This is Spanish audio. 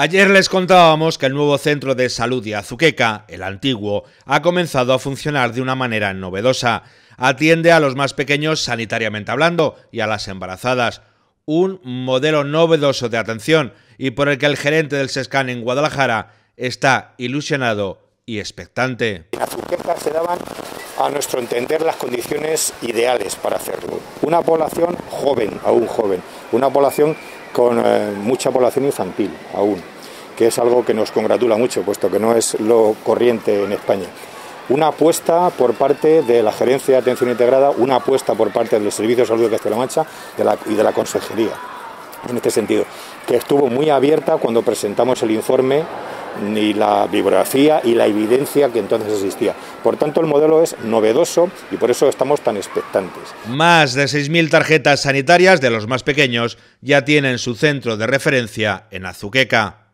Ayer les contábamos que el nuevo centro de salud de Azuqueca, el antiguo, ha comenzado a funcionar de una manera novedosa. Atiende a los más pequeños sanitariamente hablando y a las embarazadas. Un modelo novedoso de atención y por el que el gerente del SESCAN en Guadalajara está ilusionado y expectante. En Azuqueca se daban, a nuestro entender, las condiciones ideales para hacerlo. Una población joven, aún joven, una población con eh, mucha población infantil aún, que es algo que nos congratula mucho, puesto que no es lo corriente en España. Una apuesta por parte de la Gerencia de Atención Integrada, una apuesta por parte del Servicio de Salud de Castilla-La Mancha y de la Consejería, en este sentido, que estuvo muy abierta cuando presentamos el informe ni la bibliografía y la evidencia que entonces existía. Por tanto, el modelo es novedoso y por eso estamos tan expectantes. Más de 6.000 tarjetas sanitarias de los más pequeños ya tienen su centro de referencia en Azuqueca.